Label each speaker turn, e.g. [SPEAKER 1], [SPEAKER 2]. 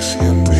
[SPEAKER 1] Siempre.